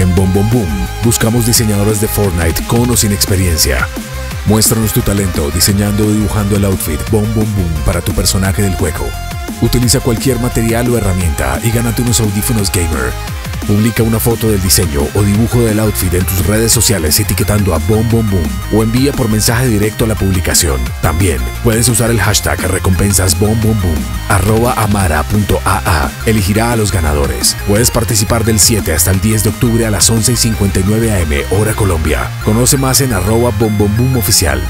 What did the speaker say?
En Bom Bom Boom buscamos diseñadores de Fortnite con o sin experiencia. Muéstranos tu talento diseñando o dibujando el outfit Bom Bom Boom para tu personaje del juego. Utiliza cualquier material o herramienta y gánate unos audífonos gamer. Publica una foto del diseño o dibujo del outfit en tus redes sociales etiquetando a Bom Bom Boom o envía por mensaje directo a la publicación. También puedes usar el hashtag recompensas Bom Bom Boom. Arroba amara.aa elegirá a los ganadores. Puedes participar del 7 hasta el 10 de octubre a las 11 y 59 am hora Colombia. Conoce más en arroba Bom Bom Boom oficial.